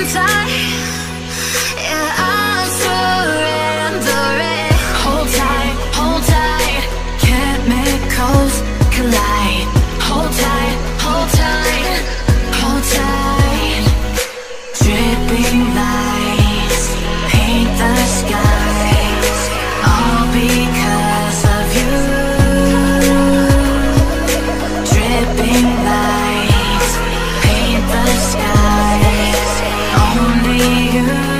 inside. you.